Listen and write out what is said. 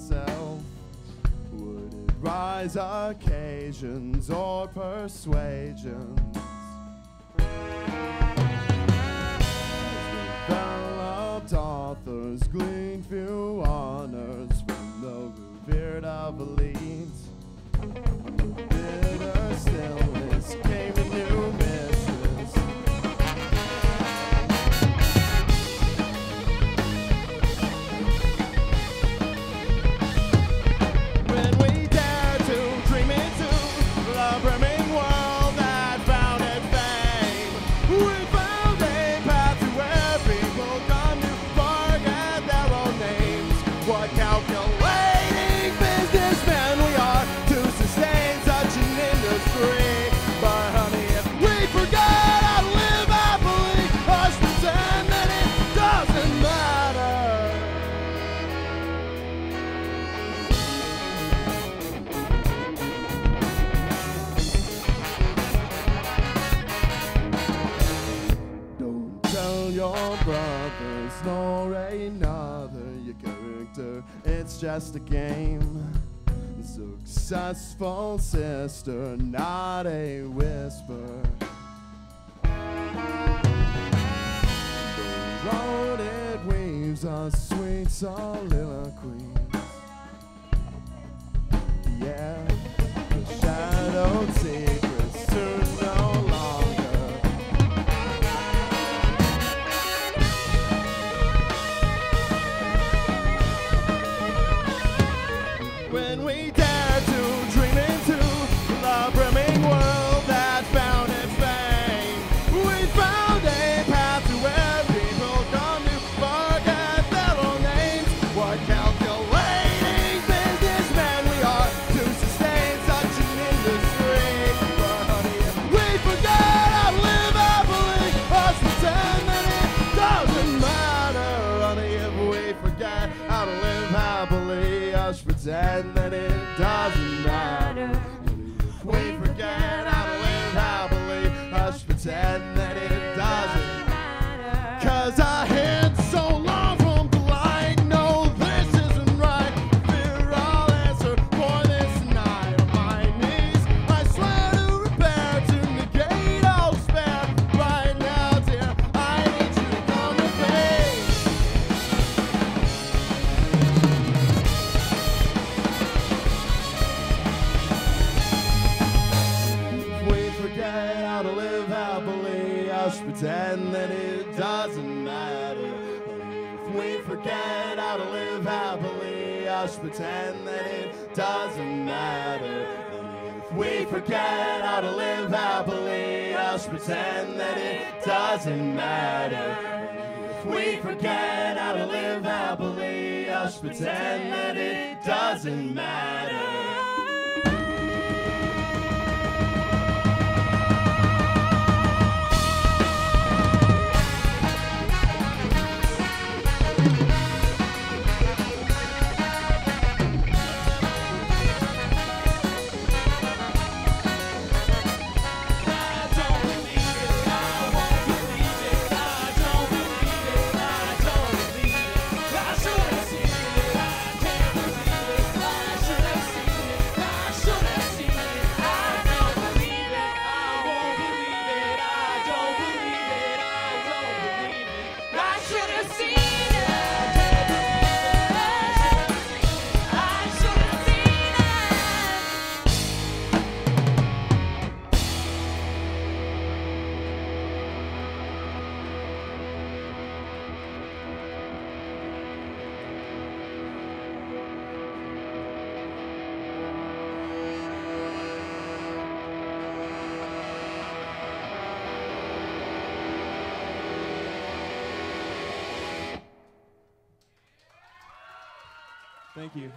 myself. Would it rise occasions or persuasions? There's no another your character, it's just a game. Successful sister, not a whisper. The road it weaves a sweet solitude. dead, then it doesn't matter. We forget how to live happily. Hush, pretend. just pretend that it doesn't matter. If we forget how to live happily, just pretend that it doesn't matter. If we forget how to live happily, just pretend that it doesn't matter. If we forget how to live happily, just pretend that it doesn't matter. Thank you.